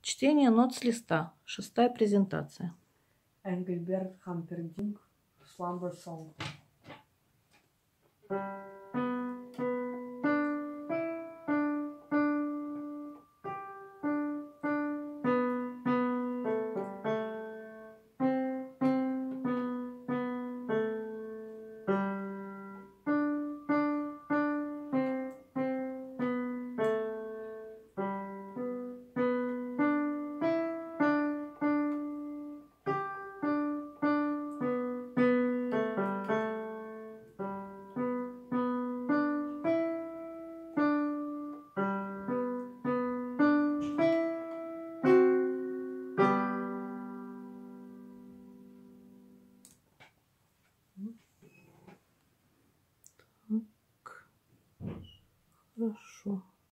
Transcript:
Чтение нот с листа. Шестая презентация. Engelbert Humperdinck Slumber Song. хорошо.